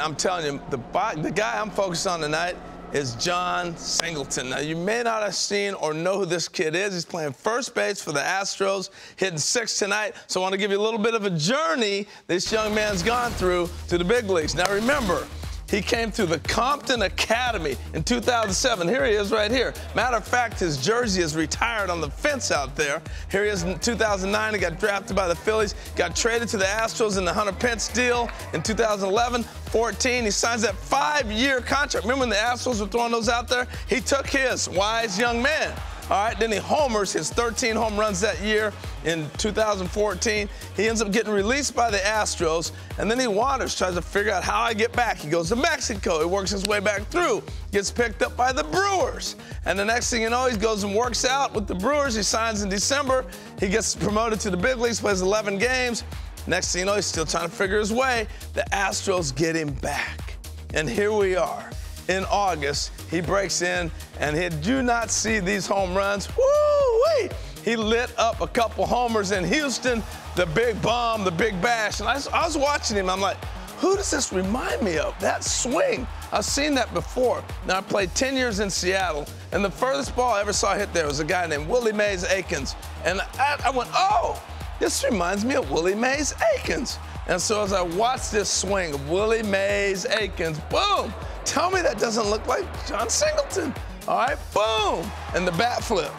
I'm telling you, the, the guy I'm focused on tonight is Jon Singleton. Now, you may not have seen or know who this kid is. He's playing first base for the Astros, hitting six tonight. So I want to give you a little bit of a journey this young man's gone through to the big leagues. Now, remember, he came through the Compton Academy in 2007. Here he is right here. Matter of fact, his jersey is retired on the fence out there. Here he is in 2009. He got drafted by the Phillies, got traded to the Astros in the Hunter Pence deal in 2011. 14, he signs that five-year contract. Remember when the Astros were throwing those out there? He took his wise young man. All right, then he homers his 13 home runs that year in 2014. He ends up getting released by the Astros, and then he wanders, tries to figure out how I get back. He goes to Mexico. He works his way back through, gets picked up by the Brewers. And the next thing you know, he goes and works out with the Brewers. He signs in December. He gets promoted to the big leagues, plays 11 games. Next thing you know, he's still trying to figure his way. The Astros get him back. And here we are in August. He breaks in, and did you not see these home runs? Woo! Wait. He lit up a couple homers in Houston, the big bomb, the big bash. And I, I was watching him. I'm like, who does this remind me of? That swing. I've seen that before. Now, I played 10 years in Seattle, and the furthest ball I ever saw hit there was a guy named Willie Mays Aikens. And I, I went, oh, this reminds me of Willie Mays Aikens. And so as I watch this swing Willie Mays Aikens, boom, Tell me that doesn't look like Jon Singleton. All right, boom, and the bat flip.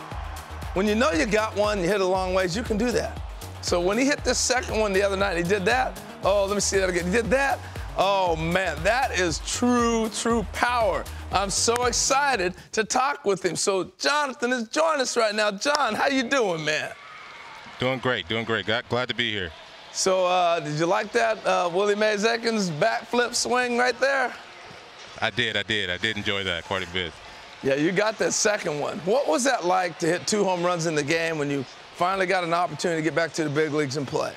When you know you got one, you hit a long ways, you can do that. So when he hit this second one the other night, he did that. Oh, let me see that again. He did that. Oh man, that is true, true power. I'm so excited to talk with him. So Jonathan is joining us right now. Jon, how you doing, man? Doing great, doing great. Glad to be here. So uh, did you like that uh, Willie Mays Aikens backflip swing right there? I did, I did. I did enjoy that quite a bit. Yeah, you got that second one. What was that like to hit two home runs in the game when you finally got an opportunity to get back to the big leagues and play?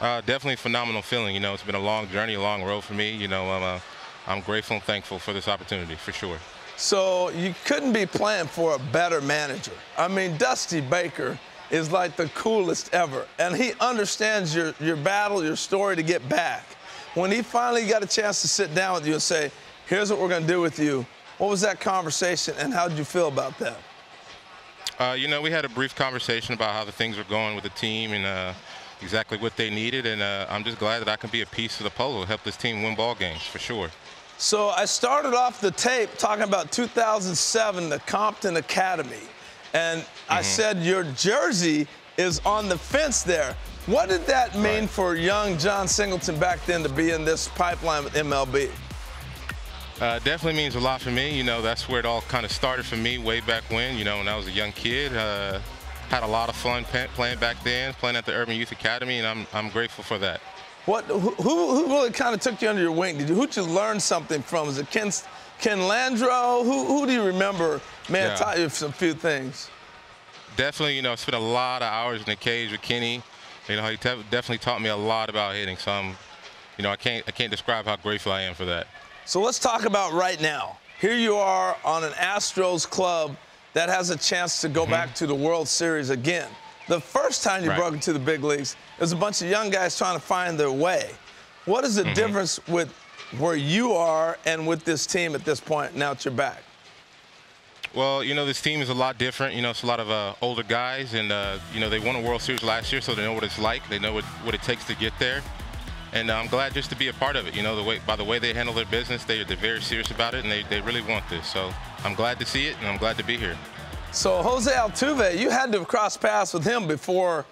Uh, definitely a phenomenal feeling. You know, it's been a long journey, a long road for me. You know, I'm, uh, I'm grateful and thankful for this opportunity, for sure. So you couldn't be playing for a better manager. I mean, Dusty Baker is like the coolest ever, and he understands your, your battle, your story to get back. When he finally got a chance to sit down with you and say, here's what we're going to do with you, what was that conversation and how did you feel about that? Uh, you know, we had a brief conversation about how the things were going with the team and uh, exactly what they needed, and uh, I'm just glad that I can be a piece of the puzzle, help this team win ball games for sure. So I started off the tape talking about 2007, the Compton Academy, and mm -hmm. I mm-hmm. said your jersey is on the fence there. What did that mean right. for young Jon Singleton back then to be in this pipeline with MLB? Uh, definitely means a lot for me. You know, that's where it all kind of started for me way back when, you know, when I was a young kid. Uh, had a lot of fun playing back then, playing at the Urban Youth Academy, and I'm, I'm grateful for that. What, who, who really kind of took you under your wing? Did you, who did you learn something from? Was it Ken, Ken Landreaux. Who, who do you remember, man, yeah. taught you some few things? Definitely, you know, spent a lot of hours in the cage with Kenny. You know, he definitely taught me a lot about hitting. So I'm, you know, I can't I can't describe how grateful I am for that. So let's talk about right now. Here you are on an Astros club that has a chance to go mm -hmm. back to the World Series again. The first time you right. broke into the big leagues, it was a bunch of young guys trying to find their way. What is the mm -hmm. difference with where you are and with this team at this point now that you're back? Well, you know, this team is a lot different. You know, it's a lot of uh, older guys, and, uh, you know, they won a World Series last year, so they know what it's like. They know what, what it takes to get there. And uh, I'm glad just to be a part of it. You know, the way, by the way they handle their business, they, they're very serious about it, and they, they really want this. So I'm glad to see it, and I'm glad to be here. So Jose Altuve, you had to have crossed paths with him before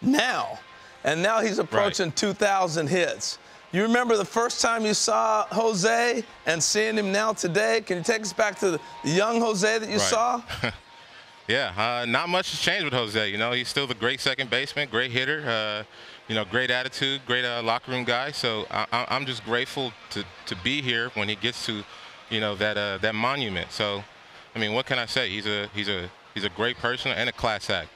now, and now he's approaching right. 2,000 hits. You remember the first time you saw Jose and seeing him now today? Can you take us back to the young Jose that you right. saw? yeah, uh, not much has changed with Jose. You know, he's still the great second baseman, great hitter, uh, you know, great attitude, great uh, locker room guy. So I, am just grateful to, to be here when he gets to, you know, that uh, that monument. So, I mean, what can I say? He's a he's a he's a great person and a class act.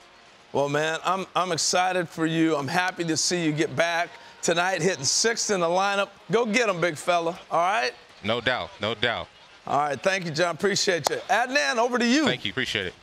Well, man, I'm I'm excited for you. I'm happy to see you get back tonight, hitting sixth in the lineup. Go get him, big fella. All right? No doubt. No doubt. All right. Thank you, Jon. Appreciate you. Adnan, over to you. Thank you. Appreciate it.